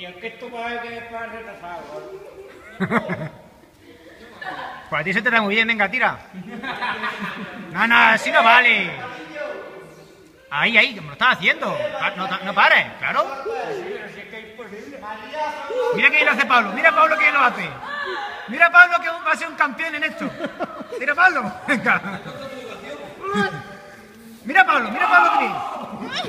Y el que esto va pues a que para retrasado. Pues ti se te da muy bien, venga, tira. No, no, así no vale. Ahí, ahí, que me lo estás haciendo. No, no pares, claro. Mira que lo hace Pablo, mira Pablo que lo hace. Mira Pablo que va a ser un campeón en esto. Mira Pablo, venga. Mira Pablo, mira Pablo que.